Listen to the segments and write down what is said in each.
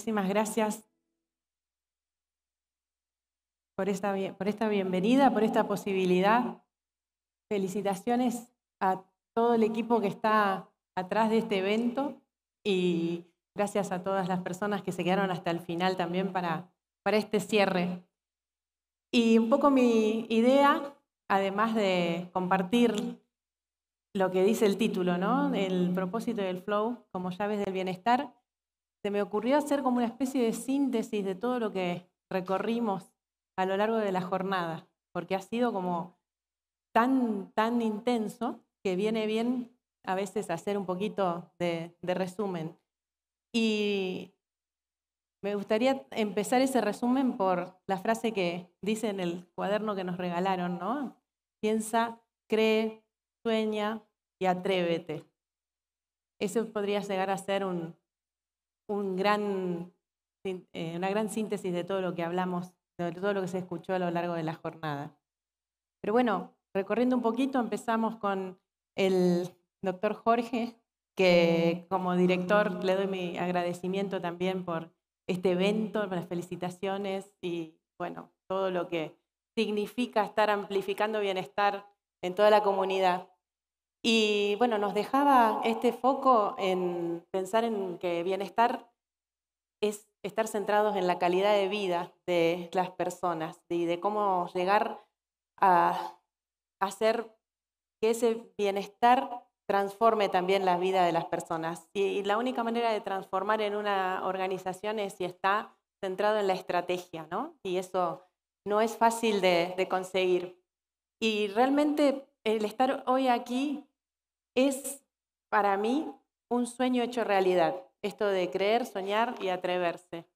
muchísimas gracias por esta, por esta bienvenida, por esta posibilidad. Felicitaciones a todo el equipo que está atrás de este evento y gracias a todas las personas que se quedaron hasta el final también para, para este cierre. Y un poco mi idea, además de compartir lo que dice el título, ¿no? El propósito del flow como llaves del bienestar, se me ocurrió hacer como una especie de síntesis de todo lo que recorrimos a lo largo de la jornada, porque ha sido como tan, tan intenso que viene bien a veces hacer un poquito de, de resumen. Y me gustaría empezar ese resumen por la frase que dice en el cuaderno que nos regalaron, ¿no? Piensa, cree, sueña y atrévete. Eso podría llegar a ser un, un gran, eh, una gran síntesis de todo lo que hablamos, de todo lo que se escuchó a lo largo de la jornada. Pero bueno, recorriendo un poquito, empezamos con el doctor Jorge, que como director le doy mi agradecimiento también por este evento, por las felicitaciones y bueno, todo lo que significa estar amplificando bienestar en toda la comunidad. Y bueno, nos dejaba este foco en pensar en que bienestar es estar centrados en la calidad de vida de las personas y de cómo llegar a hacer que ese bienestar transforme también la vida de las personas. Y, la única manera de transformar en una organización es si está centrado en la estrategia, ¿no? Y eso no es fácil de conseguir. Y realmente el estar hoy aquí es para mí un sueño hecho realidad, esto de creer, soñar y atreverse.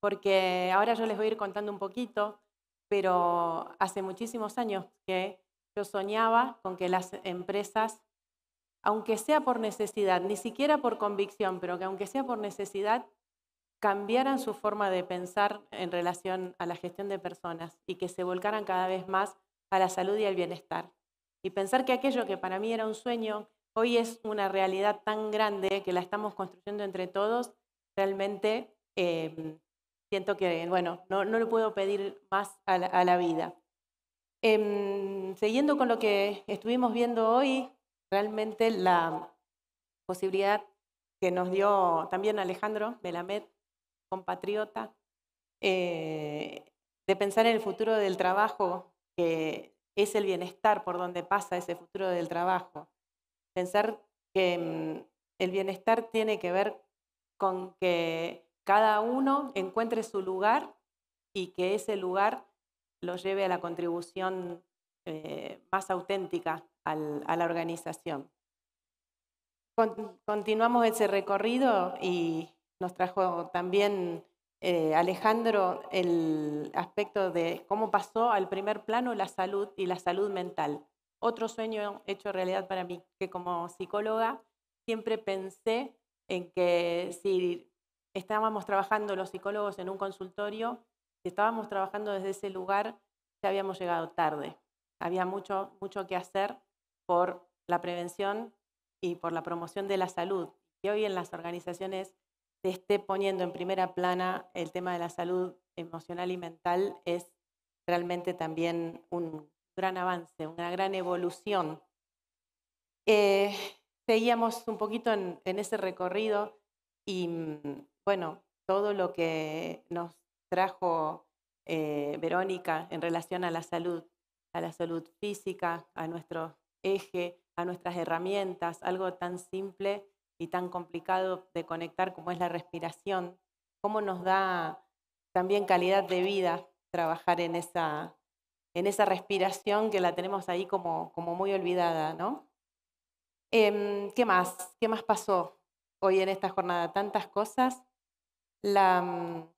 Porque ahora yo les voy a ir contando un poquito, pero hace muchísimos años que yo soñaba con que las empresas, aunque sea por necesidad, ni siquiera por convicción, pero que aunque sea por necesidad, cambiaran su forma de pensar en relación a la gestión de personas y que se volcaran cada vez más a la salud y al bienestar. Y pensar que aquello que para mí era un sueño, hoy es una realidad tan grande que la estamos construyendo entre todos, realmente em, siento que, bueno, no, no le puedo pedir más a la, vida. Em, siguiendo con lo que estuvimos viendo hoy, realmente la posibilidad que nos dio también Alejandro Melamed, compatriota, eh, de pensar en el futuro del trabajo, que es el bienestar por donde pasa ese futuro del trabajo. Pensar que mm, el bienestar tiene que ver con que cada uno encuentre su lugar y que ese lugar lo lleve a la contribución eh, más auténtica a la organización. continuamos ese recorrido y nos trajo también eh, Alejandro el aspecto de cómo pasó al primer plano la salud y la salud mental. Otro sueño hecho realidad para mí, que como psicóloga siempre pensé en que si estábamos trabajando los psicólogos en un consultorio, si estábamos trabajando desde ese lugar, ya habíamos llegado tarde. Había mucho, mucho que hacer por la prevención y por la promoción de la salud. Y hoy en las organizaciones se esté poniendo en primera plana el tema de la salud emocional y mental es realmente también un gran avance, una gran evolución. Eh, seguíamos un poquito en, ese recorrido y mm, bueno, todo lo que nos trajo eh, Verónica en relación a la salud, a la salud física, a nuestro eje, a nuestras herramientas, algo tan simple y tan complicado de conectar como es la respiración, cómo nos da también calidad de vida trabajar en esa, en esa respiración que la tenemos ahí como, como muy olvidada, ¿no? Em, ¿Qué más? ¿Qué más pasó hoy en esta jornada? Tantas cosas. La mm,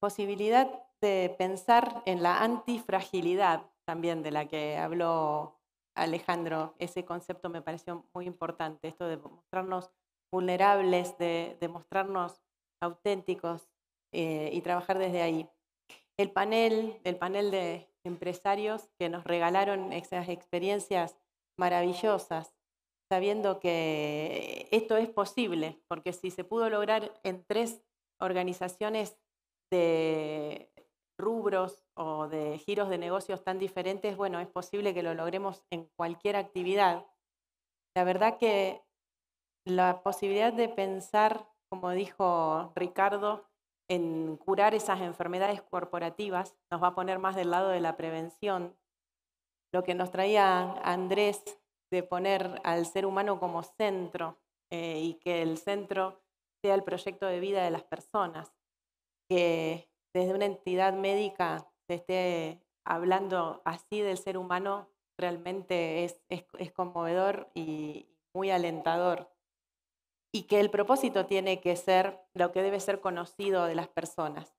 posibilidad de pensar en la antifragilidad también de la que habló Alejandro, ese concepto me pareció muy importante, esto de mostrarnos vulnerables, de, mostrarnos auténticos eh, y trabajar desde ahí. El panel, el panel de empresarios que nos regalaron esas experiencias maravillosas, sabiendo que esto es posible, porque si se pudo lograr en tres organizaciones de rubros o de giros de negocios tan diferentes, bueno, es posible que lo logremos en cualquier actividad. La verdad que la posibilidad de pensar, como dijo Ricardo, en curar esas enfermedades corporativas nos va a poner más del lado de la prevención. Lo que nos traía Andrés de poner al ser humano como centro eh, y que el centro sea el proyecto de vida de las personas, que desde una entidad médica se esté hablando así del ser humano, realmente es, conmovedor y muy alentador. Y que el propósito tiene que ser lo que debe ser conocido de las personas.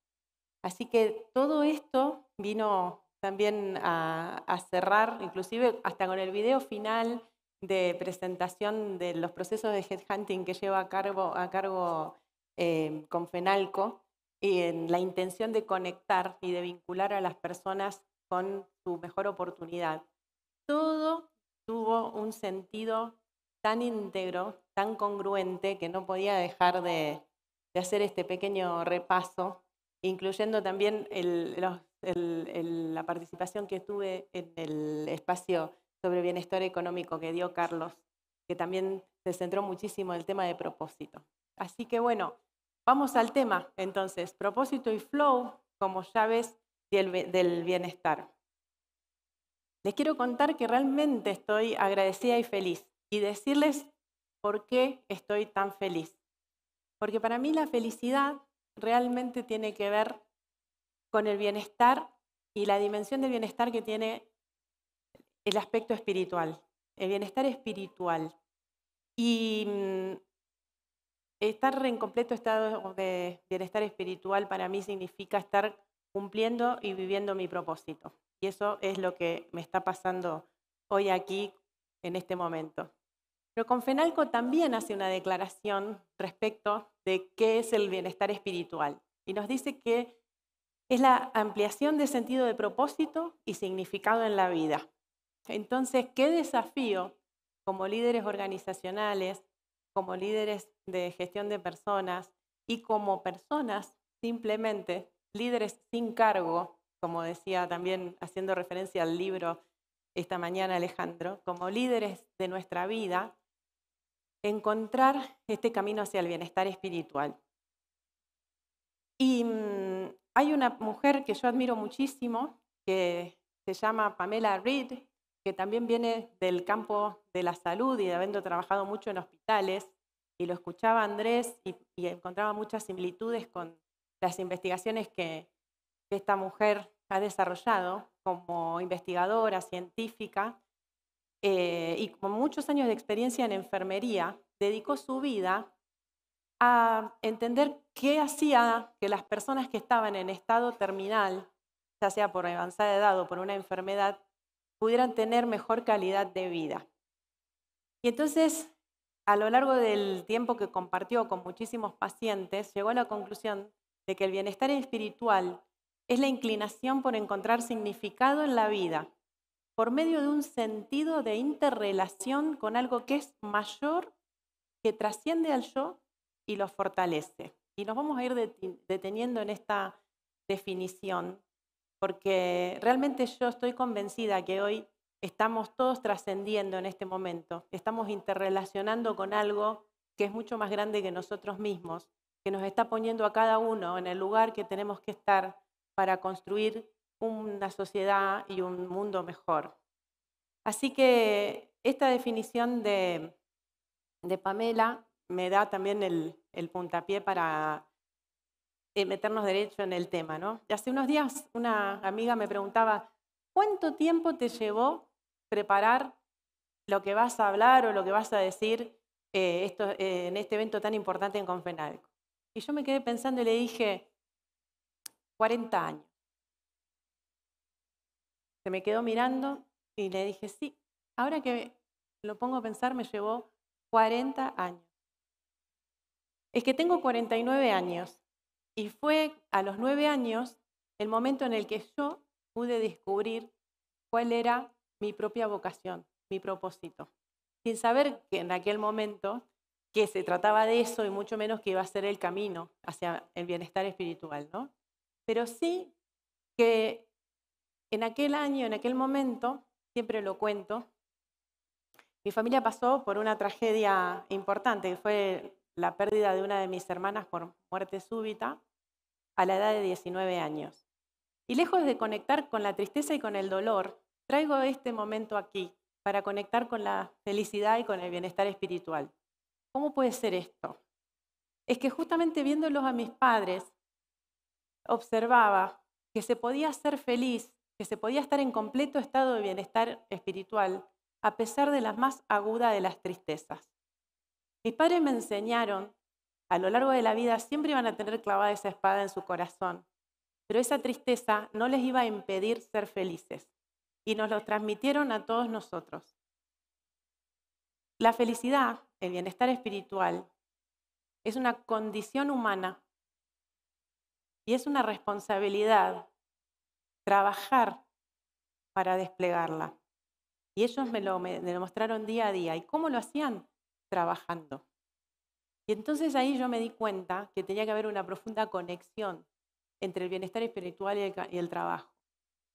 Así que todo esto vino también a, cerrar, inclusive hasta con el video final de presentación de los procesos de headhunting que lleva a cargo, a eh, con FENALCO en la intención de conectar y de vincular a las personas con su mejor oportunidad. Todo tuvo un sentido tan íntegro, tan congruente, que no podía dejar de, hacer este pequeño repaso, incluyendo también la participación que tuve en el espacio sobre bienestar económico que dio Carlos, que también se centró muchísimo en el tema de propósito. Así que bueno, vamos al tema entonces, propósito y flow como llaves del bienestar. Les quiero contar que realmente estoy agradecida y feliz y decirles por qué estoy tan feliz. Porque para mí la felicidad realmente tiene que ver con el bienestar y la dimensión del bienestar que tiene el aspecto espiritual, el bienestar espiritual. Y mm, estar en completo estado de bienestar espiritual para mí significa estar cumpliendo y viviendo mi propósito. Y eso es lo que me está pasando hoy aquí, en este momento. Pero con FENALCO también hace una declaración respecto de qué es el bienestar espiritual. Y nos dice que es la ampliación de sentido de propósito y significado en la vida. Entonces, qué desafío como líderes organizacionales, como líderes de gestión de personas y como personas simplemente, líderes sin cargo, como decía también haciendo referencia al libro esta mañana Alejandro, como líderes de nuestra vida, encontrar este camino hacia el bienestar espiritual. Y mm, hay una mujer que yo admiro muchísimo, que se llama Pamela Reed, que también viene del campo de la salud y habiendo trabajado mucho en hospitales, y lo escuchaba Andrés y, encontraba muchas similitudes con las investigaciones que, esta mujer ha desarrollado como investigadora científica eh, y con muchos años de experiencia en enfermería, dedicó su vida a entender qué hacía que las personas que estaban en estado terminal, ya sea por avanzada edad o por una enfermedad, pudieran tener mejor calidad de vida. Y entonces, a lo largo del tiempo que compartió con muchísimos pacientes, llegó a la conclusión de que el bienestar espiritual es la inclinación por encontrar significado en la vida por medio de un sentido de interrelación con algo que es mayor, que trasciende al yo y lo fortalece. Y nos vamos a ir deteniendo en esta definición porque realmente yo estoy convencida que hoy estamos todos trascendiendo en este momento, estamos interrelacionando con algo que es mucho más grande que nosotros mismos, que nos está poniendo a cada uno en el lugar que tenemos que estar para construir una sociedad y un mundo mejor. Así que esta definición de, Pamela me da también el puntapié para eh, meternos derecho en el tema. ¿no? hace unos días una amiga me preguntaba, ¿cuánto tiempo te llevó preparar lo que vas a hablar o lo que vas a decir eh, eh, en este evento tan importante en Confenalco? Y yo me quedé pensando y le dije, 40 años. Se me quedó mirando y le dije, sí, ahora que lo pongo a pensar me llevó 40 años. Es que tengo 49 años y fue a los nueve años el momento en el que yo pude descubrir cuál era mi propia vocación, mi propósito, sin saber que en aquel momento que se trataba de eso y mucho menos que iba a ser el camino hacia el bienestar espiritual, ¿no? Pero sí que en aquel año, en aquel momento, siempre lo cuento, mi familia pasó por una tragedia importante, que fue la pérdida de una de mis hermanas por muerte súbita a la edad de 19 años. Y lejos de conectar con la tristeza y con el dolor, traigo este momento aquí para conectar con la felicidad y con el bienestar espiritual. ¿Cómo puede ser esto? Es que justamente viéndolos a mis padres, observaba que se podía ser feliz, que se podía estar en completo estado de bienestar espiritual, a pesar de las más agudas de las tristezas. Mis padres me enseñaron, a lo largo de la vida siempre iban a tener clavada esa espada en su corazón, pero esa tristeza no les iba a impedir ser felices y nos lo transmitieron a todos nosotros. La felicidad, el bienestar espiritual, es una condición humana y es una responsabilidad trabajar para desplegarla. Y ellos me lo, me mostraron día a día. ¿Y cómo lo hacían? Trabajando. Y entonces ahí yo me di cuenta que tenía que haber una profunda conexión entre el bienestar espiritual y el, trabajo,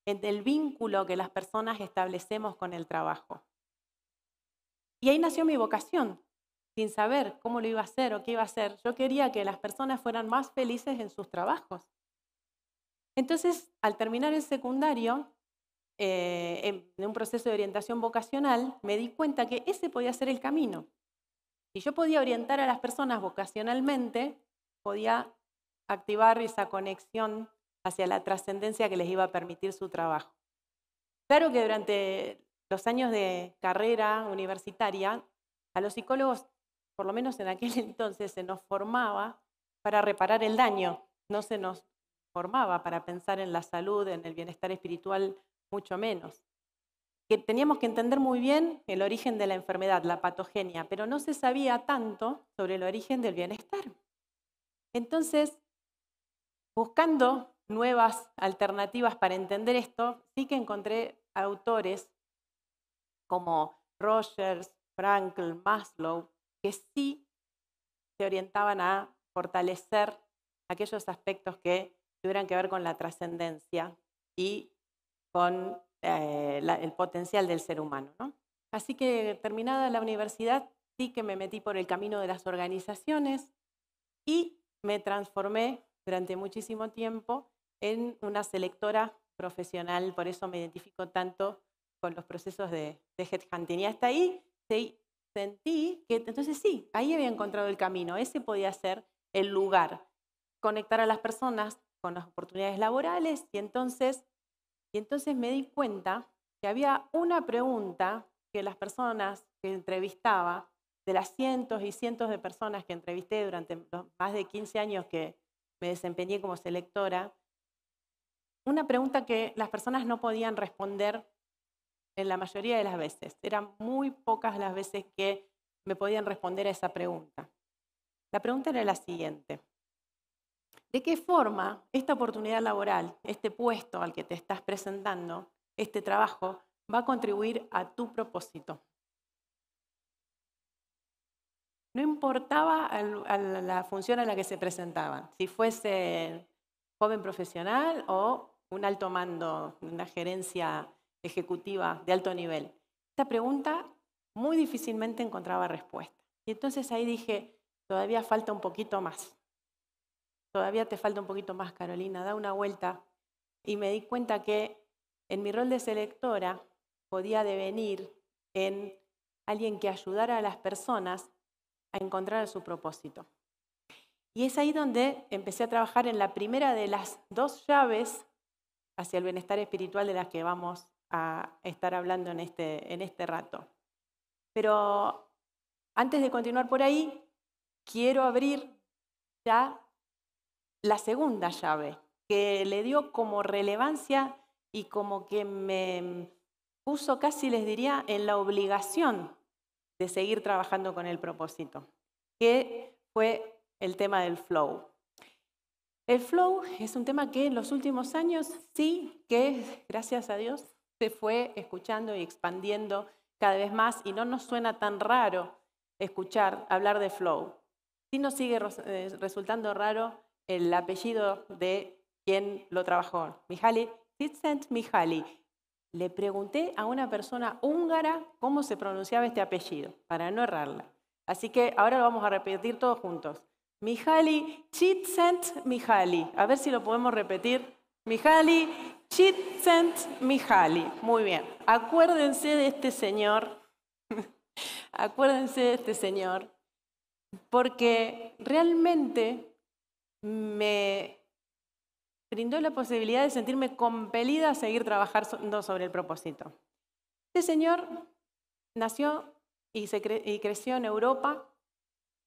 entre el vínculo que las personas establecemos con el trabajo. Y ahí nació mi vocación, sin saber cómo lo iba a hacer o qué iba a hacer. Yo quería que las personas fueran más felices en sus trabajos. Entonces, al terminar el secundario, eh, en un proceso de orientación vocacional, me di cuenta que ese podía ser el camino. Si yo podía orientar a las personas vocacionalmente, podía activar esa conexión hacia la trascendencia que les iba a permitir su trabajo. Claro que durante los años de carrera universitaria, a los psicólogos, por lo menos en aquel entonces, se nos formaba para reparar el daño, no se nos formaba para pensar en la salud, en el bienestar espiritual, mucho menos. Que teníamos que entender muy bien el origen de la enfermedad, la patogenia, pero no se sabía tanto sobre el origen del bienestar. Entonces, buscando nuevas alternativas para entender esto, sí que encontré autores como Rogers, Frankl, Maslow, que sí se orientaban a fortalecer aquellos aspectos que tuvieran que ver con la trascendencia y con eh, el potencial del ser humano. Así que terminada la universidad, sí que me metí por el camino de las organizaciones y me transformé durante muchísimo tiempo en una selectora profesional, por eso me identifico tanto con los procesos de, de headhunting. Y hasta ahí sentí que entonces sí, ahí había encontrado el camino, ese podía ser el lugar, conectar a las personas con las oportunidades laborales y entonces, y entonces me di cuenta que había una pregunta que las personas que entrevistaba, de las cientos y cientos de personas que entrevisté durante más de 15 años que me desempeñé como selectora, una pregunta que las personas no podían responder en la mayoría de las veces. Eran muy pocas las veces que me podían responder a esa pregunta. La pregunta era la siguiente. ¿De qué forma esta oportunidad laboral, este puesto al que te estás presentando, este trabajo, va a contribuir a tu propósito? No importaba la función a la que se presentaban, si fuese joven profesional o un alto mando, una gerencia ejecutiva de alto nivel. Esta pregunta muy difícilmente encontraba respuesta. Y entonces ahí dije, todavía falta un poquito más. Todavía te falta un poquito más, Carolina, da una vuelta. Y me di cuenta que en mi rol de selectora podía devenir en alguien que ayudara a las personas a encontrar su propósito. Y es ahí donde empecé a trabajar en la primera de las dos llaves hacia el bienestar espiritual de las que vamos a estar hablando en este, en este rato. Pero antes de continuar por ahí, quiero abrir ya la segunda llave, que le dio como relevancia y como que me puso casi, les diría, en la obligación de seguir trabajando con el propósito, que fue el tema del flow. El flow es un tema que en los últimos años sí que, gracias a Dios, se fue escuchando y expandiendo cada vez más y no nos suena tan raro escuchar hablar de flow. Sí nos sigue eh, resultando raro el apellido de quien lo trabajó, Mihaly Csikszentmihalyi. Le pregunté a una persona húngara cómo se pronunciaba este apellido, para no errarla. Así que ahora lo vamos a repetir todos juntos. Mihaly Csikszentmihalyi. A ver si lo podemos repetir. Mihaly Csikszentmihalyi. Muy bien. Acuérdense de este señor. Acuérdense de este señor. Porque realmente me brindó la posibilidad de sentirme compelida a seguir trabajando sobre el propósito. Este señor nació y, creció en Europa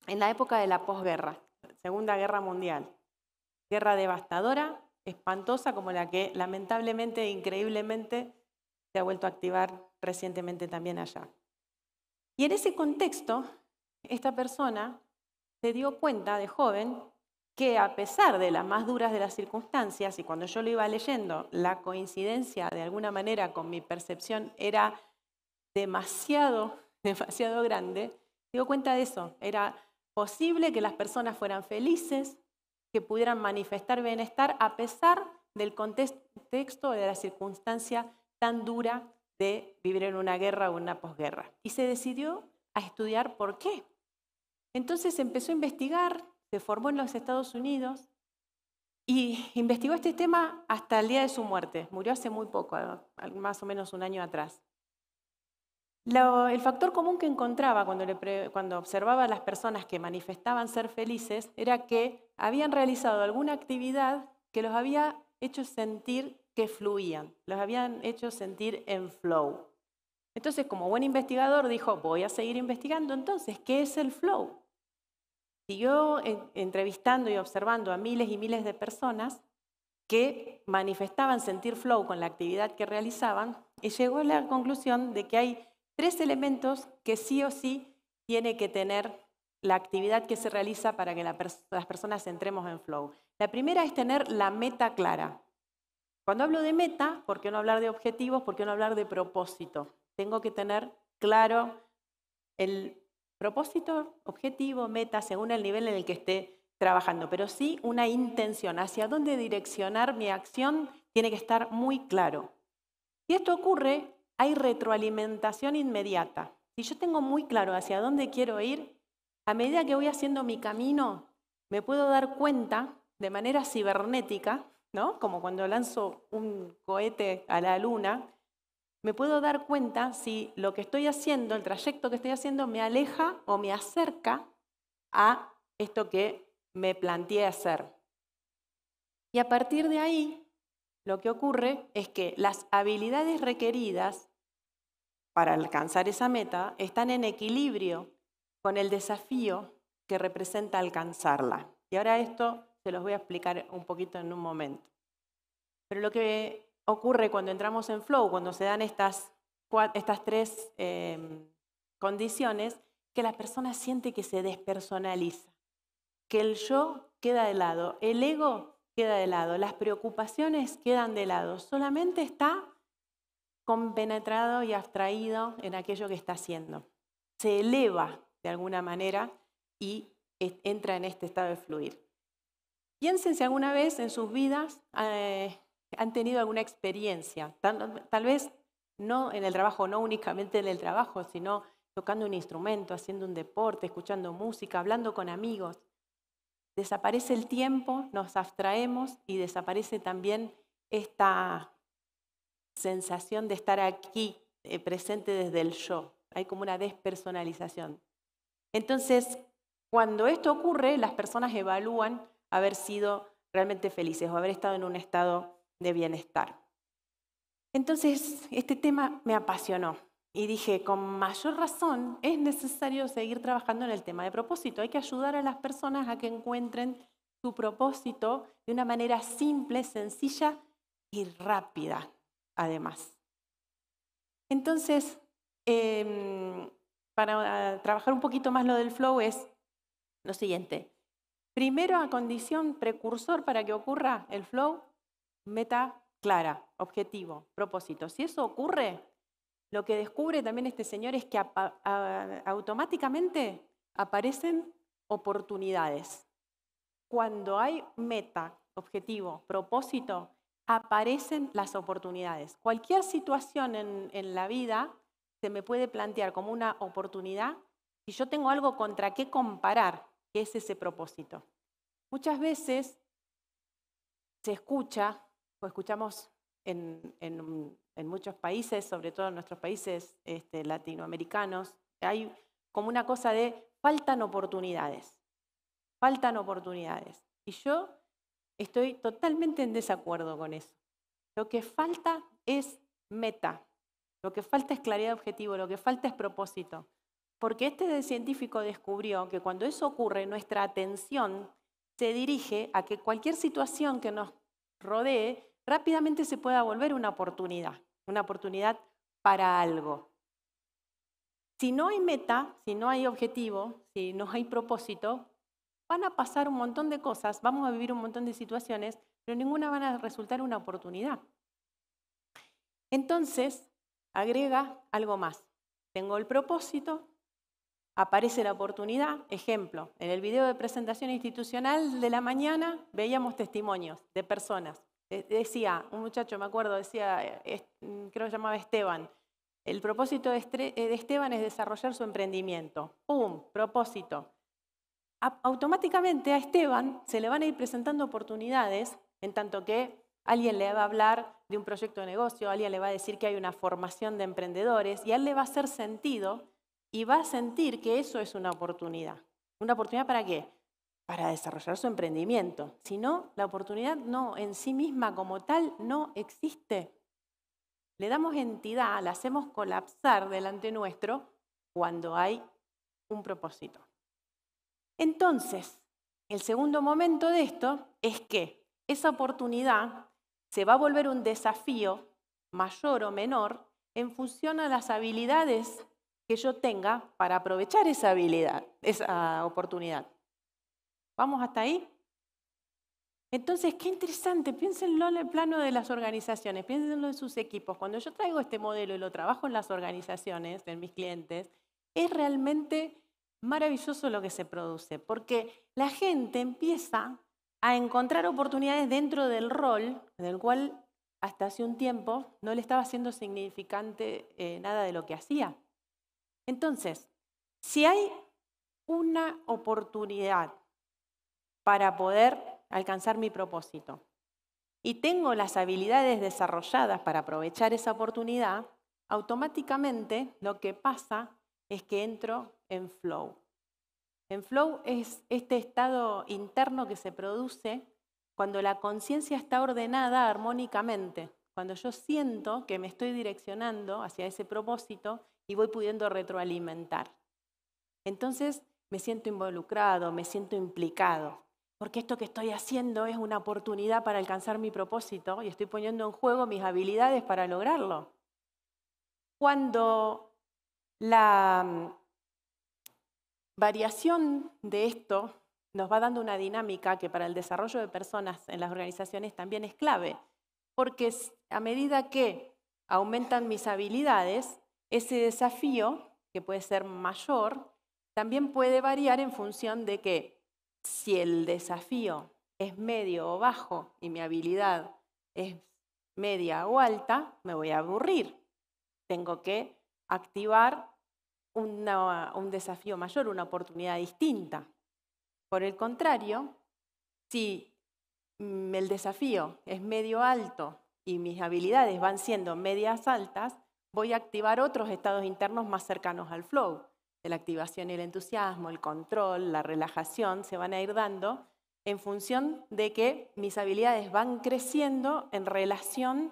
en la época de la posguerra, Segunda Guerra Mundial. Guerra devastadora, espantosa como la que lamentablemente e increíblemente se ha vuelto a activar recientemente también allá. Y en ese contexto, esta persona se dio cuenta de joven que a pesar de las más duras de las circunstancias, y cuando yo lo iba leyendo, la coincidencia de alguna manera con mi percepción era demasiado, demasiado grande, dio cuenta de eso. Era posible que las personas fueran felices, que pudieran manifestar bienestar a pesar del contexto de la circunstancia tan dura de vivir en una guerra o una posguerra. Y se decidió a estudiar por qué. Entonces empezó a investigar, se formó en los Estados Unidos y investigó este tema hasta el día de su muerte. Murió hace muy poco, más o menos un año atrás el factor común que encontraba cuando, cuando observaba a las personas que manifestaban ser felices era que habían realizado alguna actividad que los había hecho sentir que fluían, los habían hecho sentir en flow. Entonces, como buen investigador, dijo, voy a seguir investigando. Entonces, ¿qué es el flow? Siguió entrevistando y observando a miles y miles de personas que manifestaban sentir flow con la actividad que realizaban y llegó a la conclusión de que hay tres elementos que sí o sí tiene que tener la actividad que se realiza para que las personas entremos en flow. La primera es tener la meta clara. Cuando hablo de meta, ¿por qué no hablar de objetivos? ¿Por qué no hablar de propósito? Tengo que tener claro el propósito, objetivo, meta, según el nivel en el que esté trabajando, pero sí una intención, hacia dónde direccionar mi acción tiene que estar muy claro. Y esto ocurre hay retroalimentación inmediata. Si yo tengo muy claro hacia dónde quiero ir, a medida que voy haciendo mi camino, me puedo dar cuenta de manera cibernética, ¿no? Como cuando lanzo un cohete a la luna, me puedo dar cuenta si lo que estoy haciendo, el trayecto que estoy haciendo, me aleja o me acerca a esto que me planteé hacer. Y a partir de ahí, lo que ocurre es que las habilidades requeridas para alcanzar esa meta están en equilibrio con el desafío que representa alcanzarla. Y ahora esto se los voy a explicar un poquito en un momento. Pero lo que ocurre cuando entramos en flow, cuando se dan estas, estas tres em, condiciones, que la persona siente que se despersonaliza, que el yo queda de lado, el ego queda de lado, las preocupaciones quedan de lado, solamente está compenetrado y abstraído en aquello que está haciendo. Se eleva de alguna manera y entra en este estado de fluir. Piensen si alguna vez en sus vidas eh, han tenido alguna experiencia, tal, vez no en el trabajo, no únicamente en el trabajo, sino tocando un instrumento, haciendo un deporte, escuchando música, hablando con amigos, desaparece el tiempo, nos abstraemos y desaparece también esta sensación de estar aquí eh, presente desde el yo. Hay como una despersonalización. Entonces, cuando esto ocurre, las personas evalúan haber sido realmente felices o haber estado en un estado de bienestar. Entonces, este tema me apasionó y dije, con mayor razón es necesario seguir trabajando en el tema de propósito. Hay que ayudar a las personas a que encuentren su propósito de una manera simple, sencilla y rápida, además. Entonces, em, para trabajar un poquito más lo del flow es lo siguiente. Primero, a condición precursor para que ocurra el flow, meta clara, objetivo, propósito. Si eso ocurre, lo que descubre también este señor es que automáticamente aparecen oportunidades. Cuando hay meta, objetivo, propósito, aparecen las oportunidades. Cualquier situación en, la vida se me puede plantear como una oportunidad si yo tengo algo contra qué comparar, que es ese propósito. Muchas veces se escucha, escuchamos en, muchos países, sobre todo en nuestros países este, latinoamericanos, hay como una cosa de faltan oportunidades, faltan oportunidades. Y yo estoy totalmente en desacuerdo con eso. Lo que falta es meta, lo que falta es claridad de objetivo, lo que falta es propósito. Porque este científico descubrió que cuando eso ocurre, nuestra atención se dirige a que cualquier situación que nos rodee rápidamente se pueda volver una oportunidad, una oportunidad para algo. Si no hay meta, si no hay objetivo, si no hay propósito, van a pasar un montón de cosas, vamos a vivir un montón de situaciones, pero ninguna van a resultar una oportunidad. Entonces, agrega algo más. Tengo el propósito, aparece la oportunidad. Ejemplo, en el video de presentación institucional de la mañana veíamos testimonios de personas. Decía, un muchacho, me acuerdo, decía, creo que llamaba Esteban, el propósito de Esteban es desarrollar su emprendimiento. ¡Pum! Propósito. Automáticamente a Esteban se le van a ir presentando oportunidades en tanto que alguien le va a hablar de un proyecto de negocio, alguien le va a decir que hay una formación de emprendedores y a él le va a hacer sentido y va a sentir que eso es una oportunidad. ¿Una oportunidad para qué? Para desarrollar su emprendimiento. Si no, la oportunidad no, en sí misma como tal, no existe. Le damos entidad, la hacemos colapsar delante nuestro cuando hay un propósito. Entonces, el segundo momento de esto es que esa oportunidad se va a volver un desafío mayor o menor en función a las habilidades que yo tenga para aprovechar esa habilidad, esa oportunidad. ¿Vamos hasta ahí? Entonces, qué interesante, piénsenlo en el plano de las organizaciones, piénsenlo en sus equipos. Cuando yo traigo este modelo y lo trabajo en las organizaciones, en mis clientes, es realmente maravilloso lo que se produce, porque la gente empieza a encontrar oportunidades dentro del rol, del cual hasta hace un tiempo no le estaba haciendo significante eh, nada de lo que hacía. Entonces, si hay una oportunidad para poder alcanzar mi propósito y tengo las habilidades desarrolladas para aprovechar esa oportunidad, automáticamente lo que pasa es que entro en flow. En flow es este estado interno que se produce cuando la conciencia está ordenada armónicamente, cuando yo siento que me estoy direccionando hacia ese propósito y voy pudiendo retroalimentar. Entonces me siento involucrado, me siento implicado, porque esto que estoy haciendo es una oportunidad para alcanzar mi propósito y estoy poniendo en juego mis habilidades para lograrlo. Cuando la mm, variación de esto nos va dando una dinámica que para el desarrollo de personas en las organizaciones también es clave, porque a medida que aumentan mis habilidades, ese desafío, que puede ser mayor, también puede variar en función de que si el desafío es medio o bajo y mi habilidad es media o alta, me voy a aburrir. Tengo que activar un desafío mayor, una oportunidad distinta. Por el contrario, si el desafío es medio alto y mis habilidades van siendo medias altas, voy a activar otros estados internos más cercanos al flow. La activación y el entusiasmo, el control, la relajación se van a ir dando en función de que mis habilidades van creciendo en relación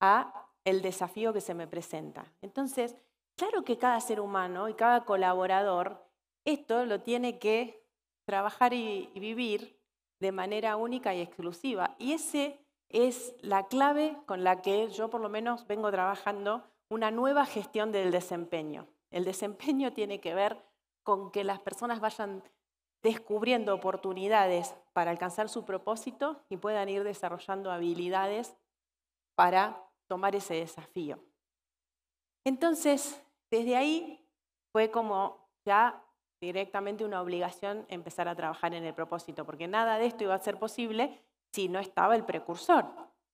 a el desafío que se me presenta. Entonces, claro que cada ser humano y cada colaborador esto lo tiene que trabajar y, vivir de manera única y exclusiva. Y ese es la clave con la que yo por lo menos vengo trabajando una nueva gestión del desempeño. El desempeño tiene que ver con que las personas vayan descubriendo oportunidades para alcanzar su propósito y puedan ir desarrollando habilidades para tomar ese desafío. Entonces, desde ahí fue como ya directamente una obligación empezar a trabajar en el propósito, porque nada de esto iba a ser posible si no estaba el precursor,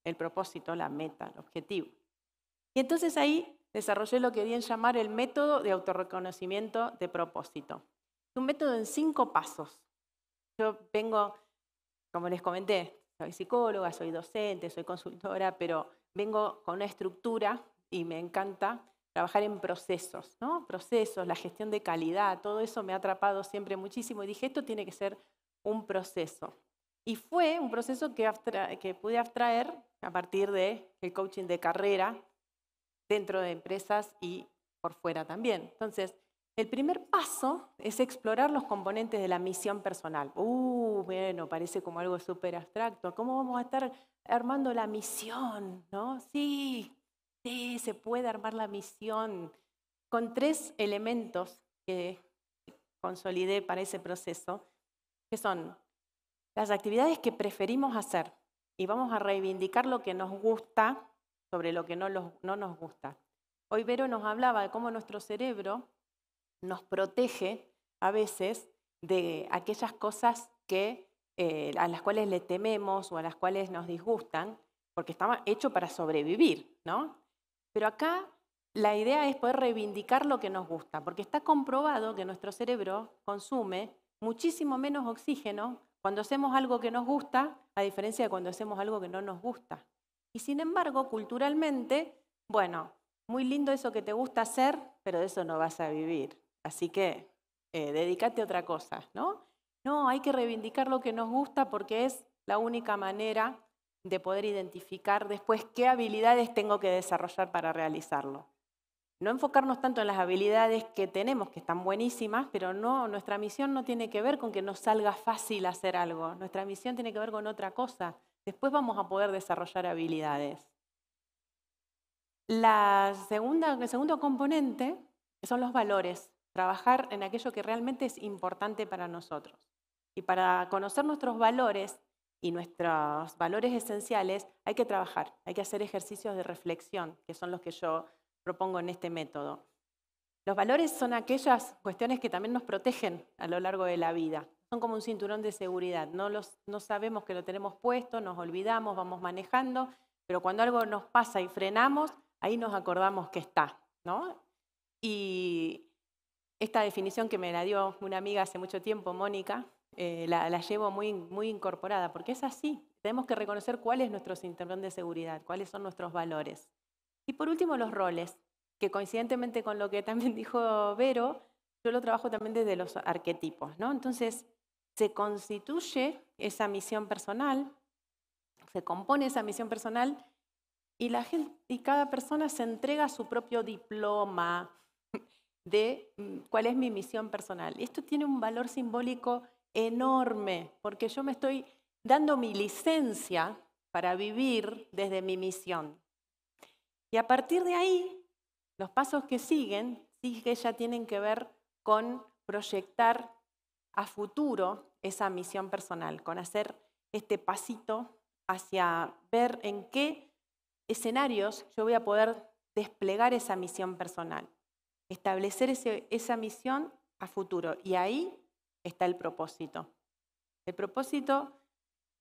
el propósito, la meta, el objetivo. Y entonces ahí desarrollé lo que querían llamar el método de autorreconocimiento de propósito. Es un método en cinco pasos. Yo vengo, como les comenté, soy psicóloga, soy docente, soy consultora, pero vengo con una estructura y me encanta trabajar en procesos, ¿no? Procesos, la gestión de calidad, todo eso me ha atrapado siempre muchísimo y dije, esto tiene que ser un proceso. Y fue un proceso que, pude abstraer a partir del coaching de carrera dentro de empresas y por fuera también. Entonces, el primer paso es explorar los componentes de la misión personal. Uh, bueno, parece como algo súper abstracto. ¿Cómo vamos a estar armando la misión? ¿No? Sí, sí, se puede armar la misión con tres elementos que consolidé para ese proceso, que son las actividades que preferimos hacer y vamos a reivindicar lo que nos gusta sobre lo que no, no nos gusta. Hoy Vero nos hablaba de cómo nuestro cerebro nos protege a veces de aquellas cosas que, eh, a las cuales le tememos o a las cuales nos disgustan, porque estaba hecho para sobrevivir, ¿no? Pero acá la idea es poder reivindicar lo que nos gusta, porque está comprobado que nuestro cerebro consume muchísimo menos oxígeno cuando hacemos algo que nos gusta, a diferencia de cuando hacemos algo que no nos gusta. Y sin embargo, culturalmente, bueno, muy lindo eso que te gusta hacer, pero de eso no vas a vivir. Así que eh, dedícate a otra cosa, ¿no? No, hay que reivindicar lo que nos gusta porque es la única manera de poder identificar después qué habilidades tengo que desarrollar para realizarlo. No enfocarnos tanto en las habilidades que tenemos, que están buenísimas, pero no, nuestra misión no tiene que ver con que nos salga fácil hacer algo. Nuestra misión tiene que ver con otra cosa. Después vamos a poder desarrollar habilidades. La segunda, el segundo componente son los valores, trabajar en aquello que realmente es importante para nosotros. Y para conocer nuestros valores y nuestros valores esenciales hay que trabajar, hay que hacer ejercicios de reflexión, que son los que yo propongo en este método. Los valores son aquellas cuestiones que también nos protegen a lo largo de la vida son como un cinturón de seguridad. No, los, no sabemos que lo tenemos puesto, nos olvidamos, vamos manejando, pero cuando algo nos pasa y frenamos, ahí nos acordamos que está. ¿no? Y esta definición que me la dio una amiga hace mucho tiempo, Mónica, eh, la, la, llevo muy, muy incorporada, porque es así. Tenemos que reconocer cuál es nuestro cinturón de seguridad, cuáles son nuestros valores. Y por último, los roles, que coincidentemente con lo que también dijo Vero, yo lo trabajo también desde los arquetipos. ¿no? Entonces, se constituye esa misión personal, se compone esa misión personal y, la gente, y cada persona se entrega su propio diploma de mm, cuál es mi misión personal. Esto tiene un valor simbólico enorme, porque yo me estoy dando mi licencia para vivir desde mi misión. Y a partir de ahí, los pasos que siguen, sí que ya tienen que ver con proyectar a futuro esa misión personal, con hacer este pasito hacia ver en qué escenarios yo voy a poder desplegar esa misión personal, establecer esa misión a futuro. Y ahí está el propósito. El propósito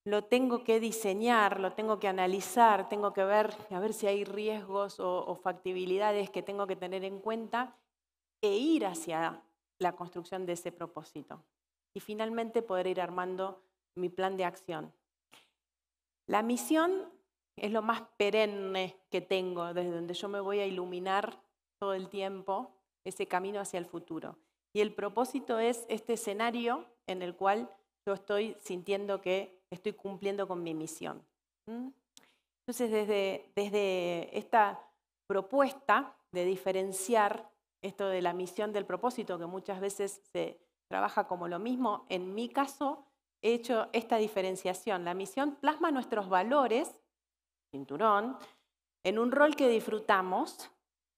lo tengo que diseñar, lo tengo que analizar, tengo que ver a ver si hay riesgos o, o factibilidades que tengo que tener en cuenta e ir hacia la construcción de ese propósito y finalmente poder ir armando mi plan de acción. La misión es lo más perenne que tengo, desde donde yo me voy a iluminar todo el tiempo ese camino hacia el futuro. Y el propósito es este escenario en el cual yo estoy sintiendo que estoy cumpliendo con mi misión. Entonces, desde, desde esta propuesta de diferenciar esto de la misión del propósito, que muchas veces se trabaja como lo mismo. En mi caso, he hecho esta diferenciación. La misión plasma nuestros valores, cinturón, en un rol que disfrutamos,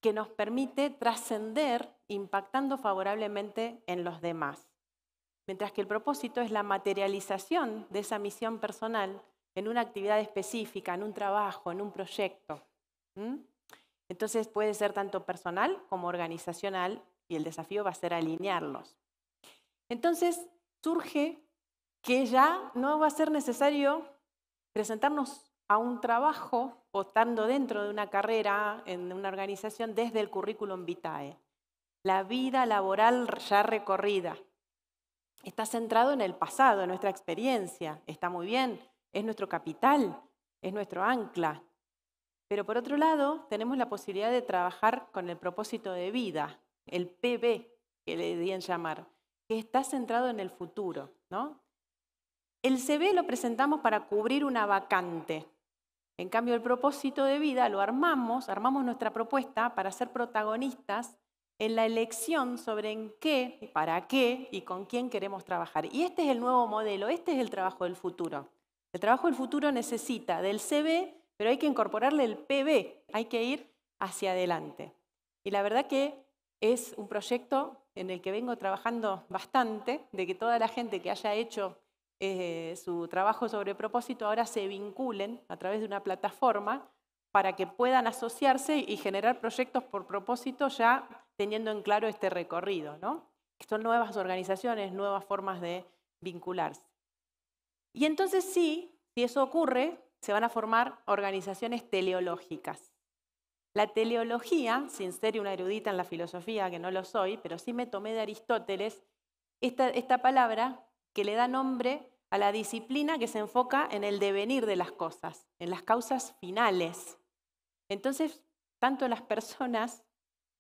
que nos permite trascender impactando favorablemente en los demás. Mientras que el propósito es la materialización de esa misión personal en una actividad específica, en un trabajo, en un proyecto. Entonces puede ser tanto personal como organizacional y el desafío va a ser alinearlos. Entonces surge que ya no va a ser necesario presentarnos a un trabajo o estando dentro de una carrera en una organización desde el currículum vitae. La vida laboral ya recorrida. Está centrado en el pasado, en nuestra experiencia. Está muy bien, es nuestro capital, es nuestro ancla. Pero por otro lado, tenemos la posibilidad de trabajar con el propósito de vida, el PB, que le debían llamar, que está centrado en el futuro. ¿no? El CV lo presentamos para cubrir una vacante. En cambio, el propósito de vida lo armamos, armamos nuestra propuesta para ser protagonistas en la elección sobre en qué, para qué y con quién queremos trabajar. Y este es el nuevo modelo, este es el trabajo del futuro. El trabajo del futuro necesita del CV, pero hay que incorporarle el PB, hay que ir hacia adelante. Y la verdad que es un proyecto en el que vengo trabajando bastante, de que toda la gente que haya hecho eh, su trabajo sobre propósito ahora se vinculen a través de una plataforma para que puedan asociarse y generar proyectos por propósito ya teniendo en claro este recorrido. ¿no? Son nuevas organizaciones, nuevas formas de vincularse. Y entonces sí, si eso ocurre, se van a formar organizaciones teleológicas. La teleología, sin ser una erudita en la filosofía, que no lo soy, pero sí me tomé de Aristóteles, esta palabra que le da nombre a la disciplina que se enfoca en el devenir de las cosas, en las causas finales. Entonces, tanto las personas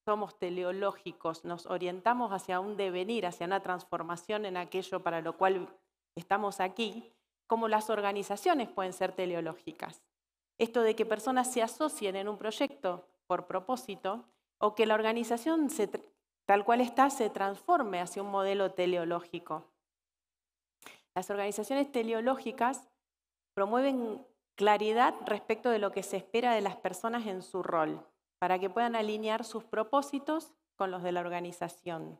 somos teleológicos, nos orientamos hacia un devenir, hacia una transformación en aquello para lo cual estamos aquí, como las organizaciones pueden ser teleológicas. Esto de que personas se asocien en un proyecto por propósito o que la organización tal cual está se transforme hacia un modelo teleológico. Las organizaciones teleológicas promueven claridad respecto de lo que se espera de las personas en su rol, para que puedan alinear sus propósitos con los de la organización.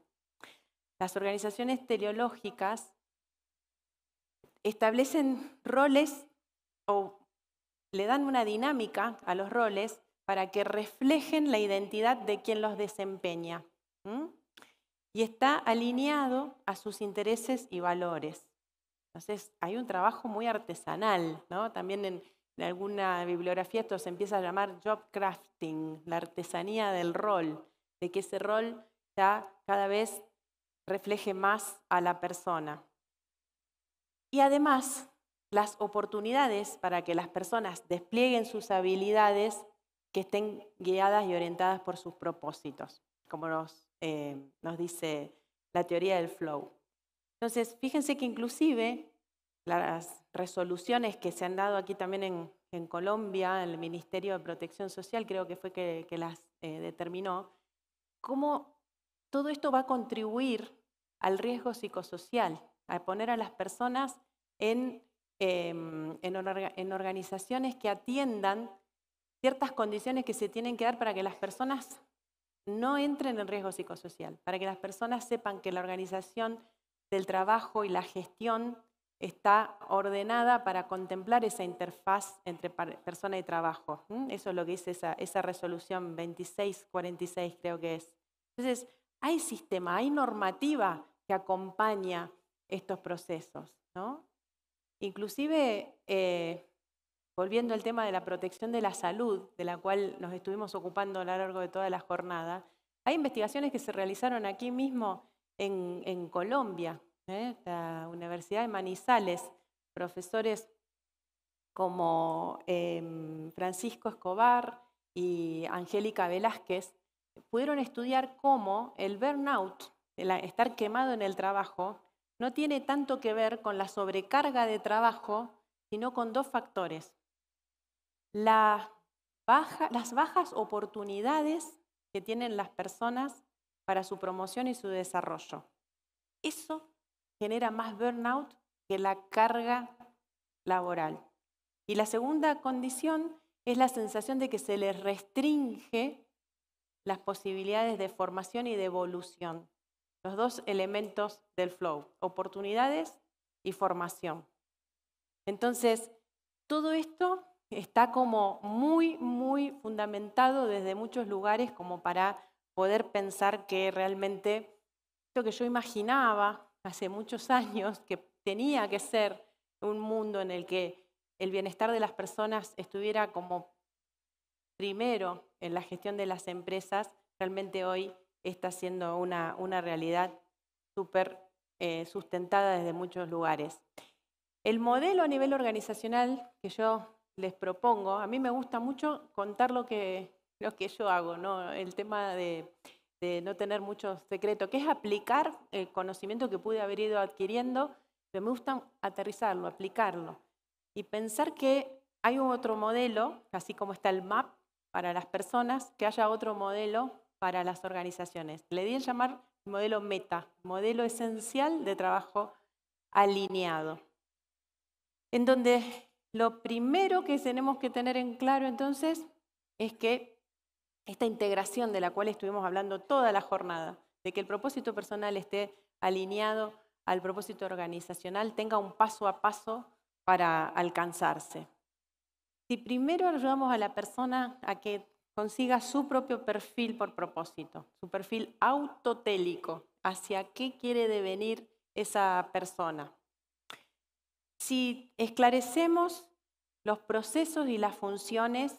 Las organizaciones teleológicas establecen roles o le dan una dinámica a los roles para que reflejen la identidad de quien los desempeña. Y está alineado a sus intereses y valores. Entonces hay un trabajo muy artesanal, ¿no? También en, alguna bibliografía esto se empieza a llamar job crafting, la artesanía del rol, de que ese rol ya cada vez refleje más a la persona. Y además, las oportunidades para que las personas desplieguen sus habilidades que estén guiadas y orientadas por sus propósitos, como nos, eh, nos dice la teoría del flow. Entonces, fíjense que inclusive las resoluciones que se han dado aquí también en, Colombia, el Ministerio de Protección Social creo que fue que, las eh, determinó, cómo todo esto va a contribuir al riesgo psicosocial, a poner a las personas en, em, en organizaciones que atiendan ciertas condiciones que se tienen que dar para que las personas no entren en riesgo psicosocial, para que las personas sepan que la organización del trabajo y la gestión está ordenada para contemplar esa interfaz entre persona y trabajo. Eso es lo que dice esa, esa resolución 2646, creo que es. Entonces, hay sistema, hay normativa que acompaña estos procesos. ¿no? Inclusive, eh, volviendo al tema de la protección de la salud, de la cual nos estuvimos ocupando a lo largo de toda la jornada, hay investigaciones que se realizaron aquí mismo en, Colombia, ¿eh? la Universidad de Manizales, profesores como em, Francisco Escobar y Angélica Velázquez, pudieron estudiar cómo el burnout, estar quemado en el trabajo, no tiene tanto que ver con la sobrecarga de trabajo, sino con dos factores. las bajas oportunidades que tienen las personas para su promoción y su desarrollo. Eso genera más burnout que la carga laboral. Y la segunda condición es la sensación de que se les restringe las posibilidades de formación y de evolución. Los dos elementos del flow, oportunidades y formación. Entonces, todo esto está como muy, muy fundamentado desde muchos lugares como para poder pensar que realmente lo que yo imaginaba hace muchos años que tenía que ser un mundo en el que el bienestar de las personas estuviera como primero en la gestión de las empresas, realmente hoy está siendo una, una realidad súper eh, sustentada desde muchos lugares. El modelo a nivel organizacional que yo les propongo, a mí me gusta mucho contar lo que, lo que yo hago, ¿no? el tema de, de no tener mucho secreto, que es aplicar el conocimiento que pude haber ido adquiriendo, pero me gusta aterrizarlo, aplicarlo y pensar que hay otro modelo, así como está el MAP para las personas, que haya otro modelo para las organizaciones. Le di a llamar modelo meta, modelo esencial de trabajo alineado, en donde lo primero que tenemos que tener en claro entonces es que esta integración de la cual estuvimos hablando toda la jornada, de que el propósito personal esté alineado al propósito organizacional, tenga un paso a paso para alcanzarse. Si primero ayudamos a la persona a que consiga su propio perfil por propósito, su perfil autotélico, hacia qué quiere devenir esa persona. Si esclarecemos los procesos y las funciones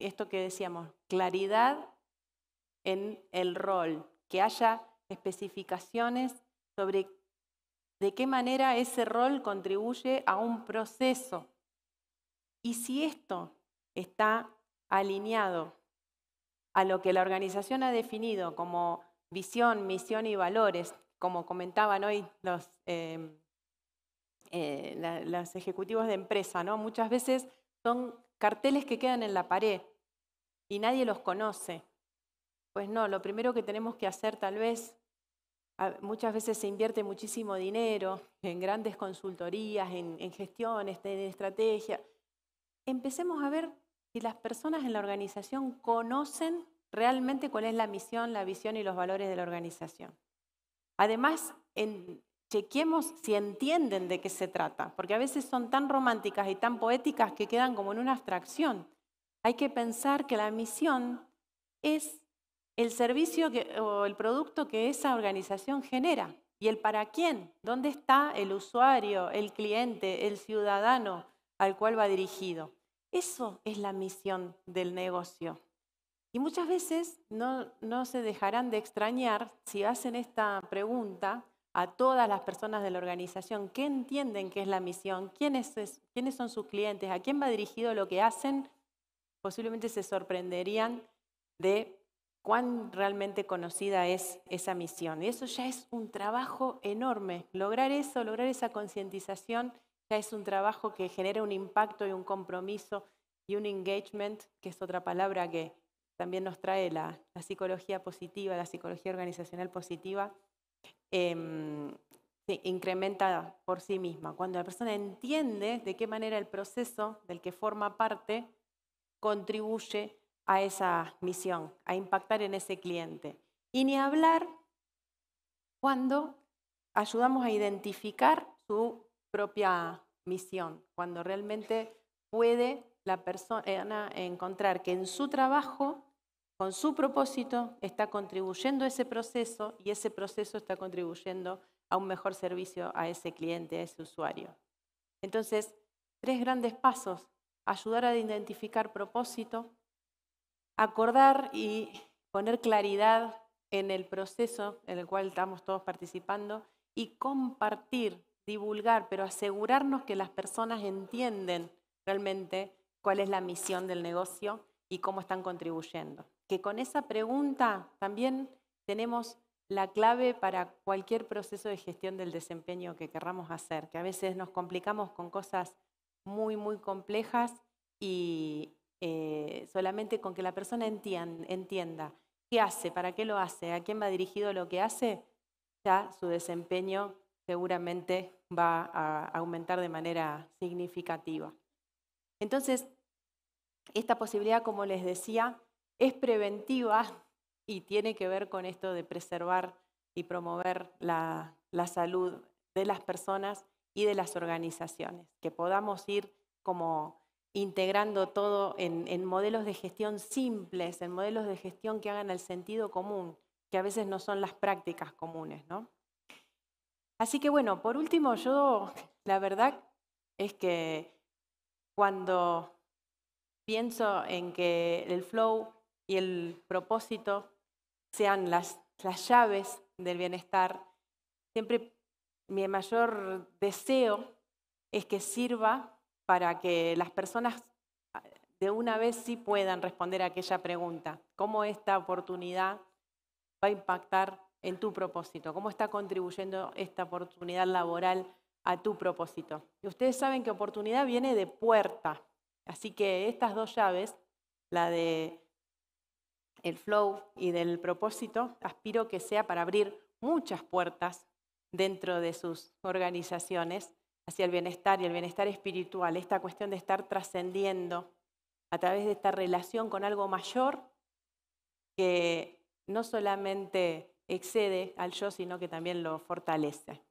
esto que decíamos, claridad en el rol, que haya especificaciones sobre de qué manera ese rol contribuye a un proceso. Y si esto está alineado a lo que la organización ha definido como visión, misión y valores, como comentaban hoy los, em, eh, los ejecutivos de empresa, ¿no? muchas veces son carteles que quedan en la pared y nadie los conoce. Pues no, lo primero que tenemos que hacer tal vez, muchas veces se invierte muchísimo dinero en grandes consultorías, en, gestiones, en estrategia. Empecemos a ver si las personas en la organización conocen realmente cuál es la misión, la visión y los valores de la organización. Además, en, chequemos si entienden de qué se trata, porque a veces son tan románticas y tan poéticas que quedan como en una abstracción. Hay que pensar que la misión es el servicio o el producto que esa organización genera y el para quién, dónde está el usuario, el cliente, el ciudadano al cual va dirigido. Eso es la misión del negocio. Y muchas veces no, no se dejarán de extrañar si hacen esta pregunta a todas las personas de la organización qué entienden que es la misión, quiénes, quiénes son sus clientes, a quién va dirigido lo que hacen, posiblemente se sorprenderían de cuán realmente conocida es esa misión. Y eso ya es un trabajo enorme. Lograr eso, lograr esa concientización, es un trabajo que genera un impacto y un compromiso y un engagement, que es otra palabra que también nos trae la psicología positiva, la psicología organizacional positiva, se incrementa por sí misma. Cuando la persona entiende de qué manera el proceso del que forma parte contribuye a esa misión, a impactar en ese cliente. Y ni hablar cuando ayudamos a identificar su propia misión, cuando realmente puede la persona encontrar que en su trabajo con su propósito está contribuyendo a ese proceso y ese proceso está contribuyendo a un mejor servicio a ese cliente, a ese usuario. Entonces, tres grandes pasos. Ayudar a identificar propósito, acordar y poner claridad en el proceso en el cual estamos todos participando y compartir, divulgar, pero asegurarnos que las personas entienden realmente cuál es la misión del negocio y cómo están contribuyendo. Que con esa pregunta también tenemos la clave para cualquier proceso de gestión del desempeño que querramos hacer, que a veces nos complicamos con cosas muy, muy complejas y eh, solamente con que la persona entienda qué hace, para qué lo hace, a quién va dirigido lo que hace, ya su desempeño seguramente va a aumentar de manera significativa. Entonces, esta posibilidad, como les decía, es preventiva y tiene que ver con esto de preservar y promover la, salud de las personas y de las organizaciones, que podamos ir como integrando todo en, modelos de gestión simples, en modelos de gestión que hagan el sentido común, que a veces no son las prácticas comunes. Así que bueno, por último, yo la verdad es que cuando pienso en que el flow y el propósito sean las, las llaves del bienestar, siempre mi mayor deseo es que sirva para que las personas ah, de una vez sí puedan responder a aquella pregunta, ¿cómo esta oportunidad va a impactar en tu propósito? ¿Cómo está contribuyendo esta oportunidad laboral a tu propósito? Y ustedes saben que oportunidad viene de puerta, así que estas dos llaves, la de el flow y del propósito, aspiro que sea para abrir muchas puertas dentro de sus organizaciones hacia el bienestar y el bienestar espiritual, esta cuestión de estar trascendiendo a través de esta relación con algo mayor que no solamente excede al yo, sino que también lo fortalece.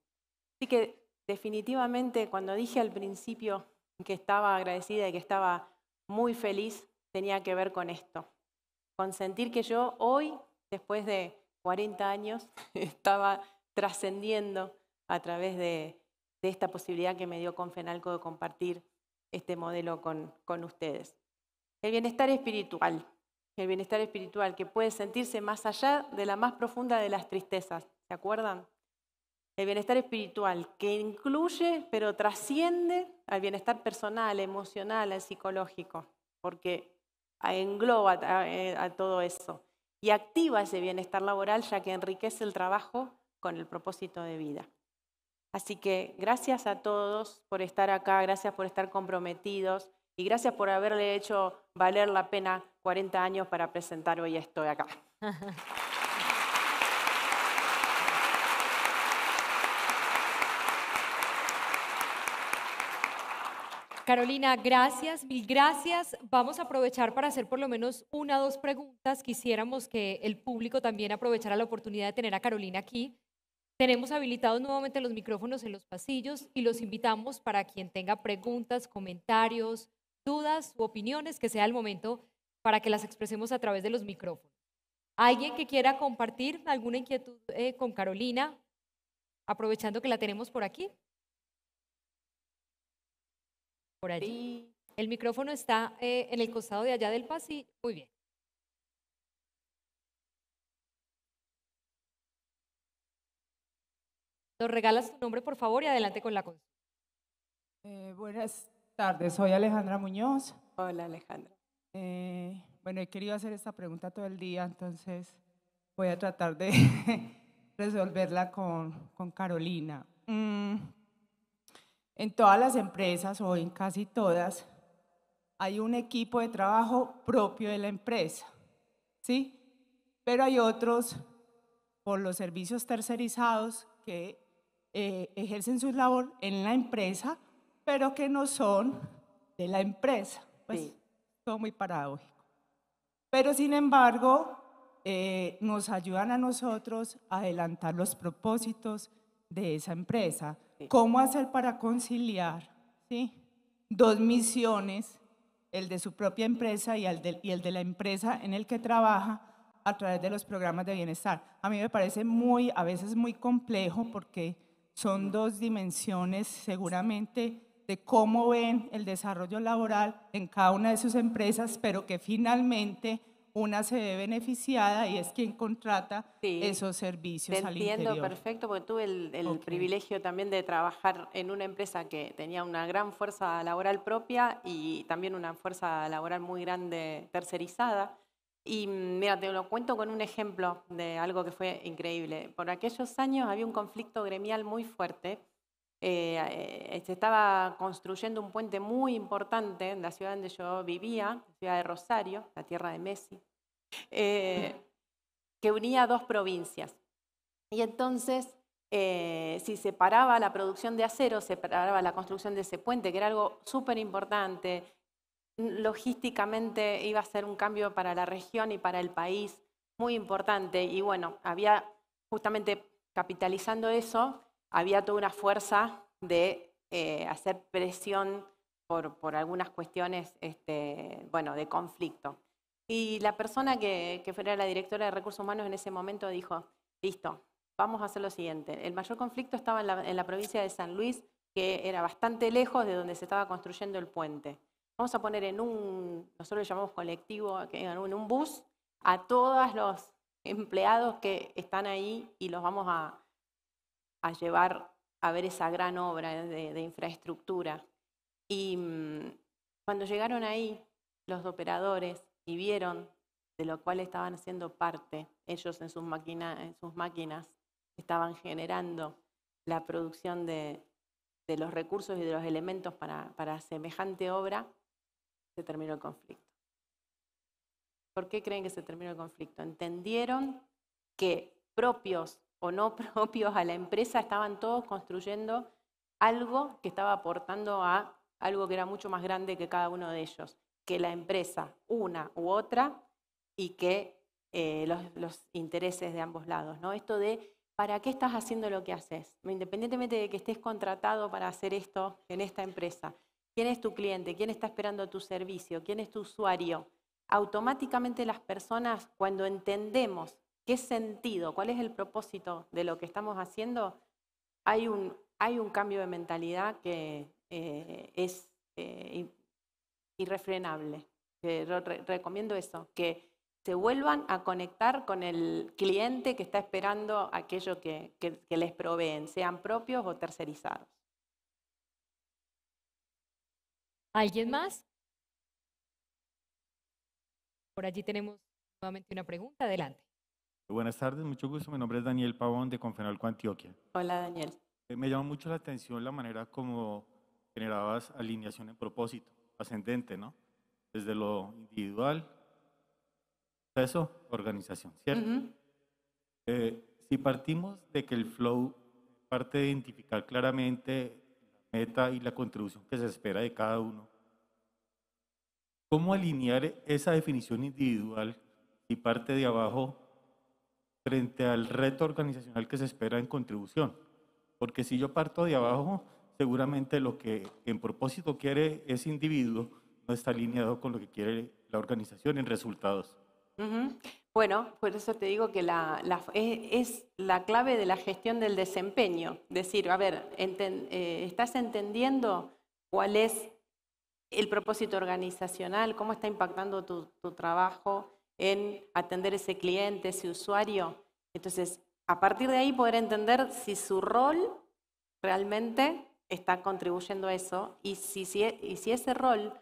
Así que definitivamente cuando dije al principio que estaba agradecida y que estaba muy feliz, tenía que ver con esto, con sentir que yo hoy, después de 40 años, estaba trascendiendo a través de, esta posibilidad que me dio Confenalco de compartir este modelo con, con ustedes. El bienestar espiritual el bienestar espiritual, que puede sentirse más allá de la más profunda de las tristezas. ¿Se acuerdan? El bienestar espiritual, que incluye, pero trasciende al bienestar personal, emocional, al psicológico, porque engloba a, todo eso. Y activa ese bienestar laboral, ya que enriquece el trabajo con el propósito de vida. Así que gracias a todos por estar acá, gracias por estar comprometidos y gracias por haberle hecho valer la pena 40 años para presentar hoy esto de acá. Carolina, gracias, mil gracias. Vamos a aprovechar para hacer por lo menos una o dos preguntas. Quisiéramos que el público también aprovechara la oportunidad de tener a Carolina aquí. Tenemos habilitados nuevamente los micrófonos en los pasillos y los invitamos para quien tenga preguntas, comentarios, dudas u opiniones, que sea el momento para que las expresemos a través de los micrófonos. ¿Alguien que quiera compartir alguna inquietud eh, con Carolina, aprovechando que la tenemos por aquí? Por allí. El micrófono está eh, en el costado de allá del pasillo. Muy bien. Nos regalas tu nombre, por favor, y adelante con la consulta. Eh, buenas tardes, soy Alejandra Muñoz. Hola, Alejandra. Eh, bueno, he querido hacer esta pregunta todo el día, entonces voy a tratar de resolverla con, con Carolina. Mm, en todas las empresas o en casi todas hay un equipo de trabajo propio de la empresa, ¿sí? Pero hay otros por los servicios tercerizados que eh, ejercen su labor en la empresa pero que no son de la empresa. Pues todo muy paradójico. Pero sin embargo, eh, nos ayudan a nosotros a adelantar los propósitos de esa empresa. ¿Cómo hacer para conciliar ¿sí? dos misiones, el de su propia empresa y el, de, y el de la empresa en el que trabaja a través de los programas de bienestar? A mí me parece muy, a veces muy complejo porque son dos dimensiones seguramente de cómo ven el desarrollo laboral en cada una de sus empresas, pero que finalmente una se ve beneficiada y es quien contrata esos servicios Te entiendo perfecto porque tuve el, privilegio también de trabajar en una empresa que tenía una gran fuerza laboral propia y también una fuerza laboral muy grande tercerizada. Y mm, mira, te lo cuento con un ejemplo de algo que fue increíble. Por aquellos años había un conflicto gremial muy fuerte eh, eh, se estaba construyendo un puente muy importante en la ciudad donde yo vivía, la ciudad de Rosario, la tierra de Messi, eh, que unía dos provincias. Y entonces, si se paraba la producción de acero, se paraba la construcción de ese puente, que era algo súper importante, logísticamente iba a ser un cambio para la región y para el país muy importante. Y bueno, había justamente capitalizando eso, había toda una fuerza de eh, hacer presión por, por algunas cuestiones este, bueno, de conflicto. Y la persona que, que la directora de recursos humanos en ese momento dijo, listo, vamos a hacer lo siguiente. El mayor conflicto estaba en la, provincia de San Luis, que era bastante lejos de donde se estaba construyendo el puente. Vamos a poner en un, nosotros lo llamamos colectivo, en un bus, a todos los empleados que están ahí y los vamos a, llevar a ver esa gran obra de, de infraestructura. Y mm, cuando llegaron ahí los operadores y vieron de lo cual estaban haciendo parte, ellos en sus, en sus máquinas estaban generando la producción de, los recursos y de los elementos para, para semejante obra, se terminó el conflicto. ¿Por qué creen que se terminó el conflicto? Entendieron que propios o no propios a la empresa estaban todos construyendo algo que estaba aportando a algo que era mucho más grande que cada uno de ellos, que la empresa, una u otra, y que eh, los, intereses de ambos lados. ¿no? Esto de, ¿para qué estás haciendo lo que haces? Independientemente de que estés contratado para hacer esto en esta empresa, ¿quién es tu cliente? ¿Quién está esperando tu servicio? ¿Quién es tu usuario? Automáticamente las personas, cuando entendemos qué sentido, cuál es el propósito de lo que estamos haciendo, hay un, hay un cambio de mentalidad que eh, es eh, irrefrenable. recomiendo eso, que se vuelvan a conectar con el cliente que está esperando aquello que, les proveen, sean propios o tercerizados. ¿Alguien más? Por allí tenemos nuevamente una pregunta. Adelante. Buenas tardes, mucho gusto. Mi nombre es Daniel Pavón de Confenalco Antioquia. Hola, Daniel. Eh, me llama mucho la atención la manera como generabas alineación en propósito, ascendente, ¿no? Desde lo individual proceso, organización, ¿cierto? Eh, si partimos de que el flow parte de identificar claramente la meta y la contribución que se espera de cada uno, ¿cómo alinear esa definición individual y parte de abajo frente al reto organizacional que se espera en contribución? Porque si yo parto de abajo, seguramente lo que en propósito quiere ese individuo no está alineado con lo que quiere la organización en resultados. Bueno, por eso te digo que es, la clave de la gestión del desempeño. Decir, a ver, eh, ¿estás entendiendo cuál es el propósito organizacional? ¿Cómo está impactando tu, tu trabajo en atender ese cliente, ese usuario? Entonces, a partir de ahí poder entender si su rol realmente está contribuyendo a eso y si, si, y si ese rol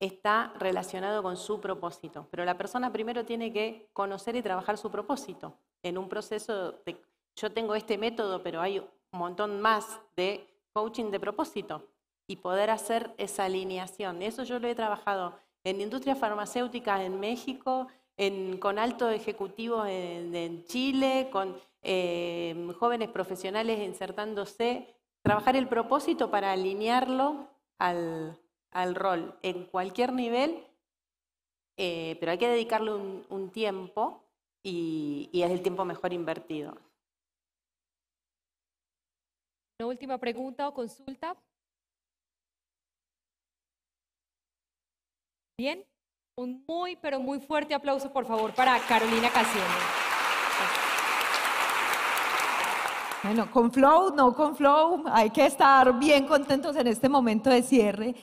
está relacionado con su propósito. Pero la persona primero tiene que conocer y trabajar su propósito. En un proceso de, yo tengo este método, pero hay un montón más de coaching de propósito y poder hacer esa alineación. Eso yo lo he trabajado en industria farmacéutica en México, con altos ejecutivos en, Chile, con eh, jóvenes profesionales insertándose. Trabajar el propósito para alinearlo al, al rol en cualquier nivel, eh, pero hay que dedicarle un, tiempo y, es el tiempo mejor invertido. Una última pregunta o consulta. Bien, un muy, pero muy fuerte aplauso, por favor, para Carolina Casiano. Bueno, con flow, no con flow, hay que estar bien contentos en este momento de cierre.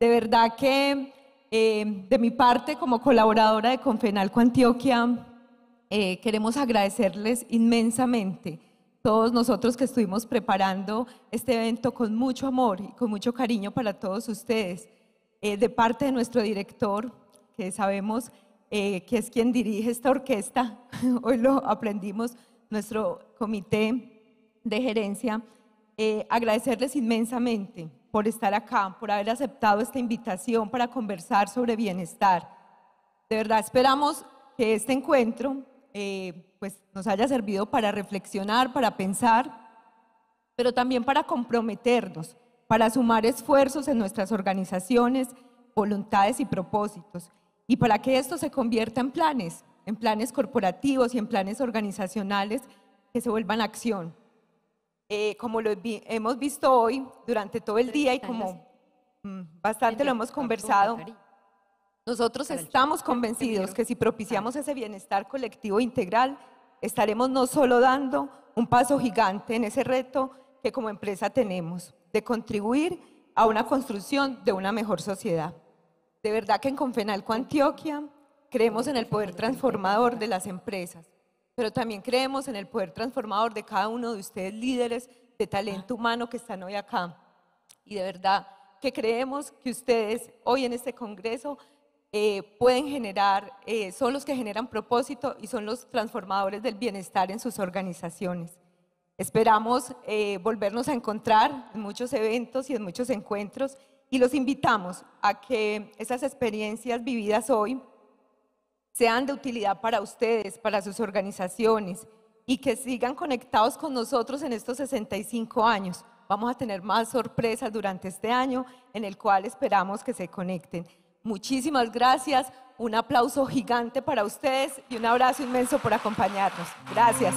De verdad que eh, de mi parte, como colaboradora de Confenalco Antioquia, eh, queremos agradecerles inmensamente todos nosotros que estuvimos preparando este evento con mucho amor y con mucho cariño para todos ustedes. Eh, de parte de nuestro director, que sabemos que es quien dirige esta orquesta, hoy lo aprendimos, nuestro comité de gerencia, agradecerles inmensamente por estar acá, por haber aceptado esta invitación para conversar sobre bienestar. De verdad esperamos que este encuentro eh, pues, nos haya servido para reflexionar, para pensar, pero también para comprometernos, para sumar esfuerzos en nuestras organizaciones, voluntades y propósitos, y para que esto se convierta en planes, en planes corporativos y en planes organizacionales que se vuelvan acción. Eh, como lo hemos visto hoy durante todo el día y como mm, bastante lo hemos conversado, nosotros estamos convencidos que si propiciamos ese bienestar colectivo integral, estaremos no solo dando un paso gigante en ese reto que como empresa tenemos, de contribuir a una construcción de una mejor sociedad. De verdad que en Confenalco Antioquia creemos en el poder transformador de las empresas, pero también creemos en el poder transformador de cada uno de ustedes líderes de talento humano que están hoy acá. Y de verdad que creemos que ustedes hoy en este Congreso eh, pueden generar, eh, son los que generan propósito y son los transformadores del bienestar en sus organizaciones. Esperamos eh, volvernos a encontrar en muchos eventos y en muchos encuentros y los invitamos a que esas experiencias vividas hoy sean de utilidad para ustedes, para sus organizaciones y que sigan conectados con nosotros en estos 65 años. Vamos a tener más sorpresas durante este año en el cual esperamos que se conecten. Muchísimas gracias, un aplauso gigante para ustedes y un abrazo inmenso por acompañarnos. Gracias.